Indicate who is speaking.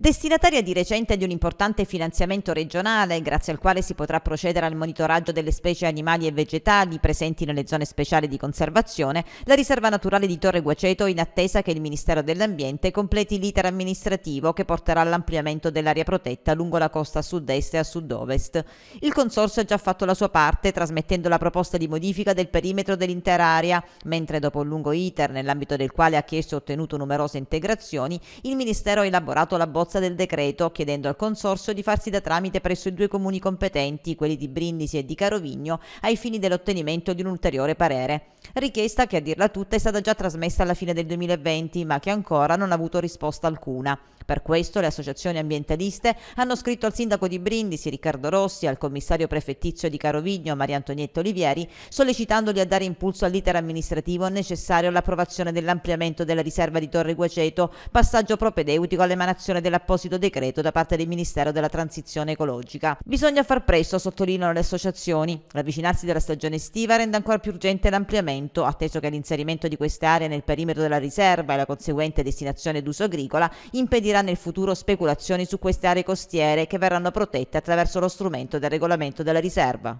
Speaker 1: Destinataria di recente di un importante finanziamento regionale, grazie al quale si potrà procedere al monitoraggio delle specie animali e vegetali presenti nelle zone speciali di conservazione, la riserva naturale di Torre Guaceto in attesa che il Ministero dell'Ambiente completi l'iter amministrativo che porterà all'ampliamento dell'area protetta lungo la costa sud-est e a sud-ovest. Il Consorzio ha già fatto la sua parte trasmettendo la proposta di modifica del perimetro dell'intera area, mentre dopo un lungo iter nell'ambito del quale ha chiesto e ottenuto numerose integrazioni, il Ministero ha elaborato la bozza bozza del decreto, chiedendo al Consorzio di farsi da tramite presso i due comuni competenti, quelli di Brindisi e di Carovigno, ai fini dell'ottenimento di un ulteriore parere. Richiesta che a dirla tutta è stata già trasmessa alla fine del 2020, ma che ancora non ha avuto risposta alcuna. Per questo le associazioni ambientaliste hanno scritto al sindaco di Brindisi, Riccardo Rossi, al commissario prefettizio di Carovigno, Maria Antonietta Olivieri, sollecitandoli a dare impulso all'iter amministrativo necessario all'approvazione dell'ampliamento della riserva di Torre Guaceto, passaggio propedeutico all'emanazione dell'apposito decreto da parte del Ministero della Transizione Ecologica. Bisogna far presto, sottolineano le associazioni. L'avvicinarsi della stagione estiva rende ancora più urgente l'ampliamento, atteso che l'inserimento di queste aree nel perimetro della riserva e la conseguente destinazione d'uso agricola impedirà nel futuro speculazioni su queste aree costiere che verranno protette attraverso lo strumento del regolamento della riserva.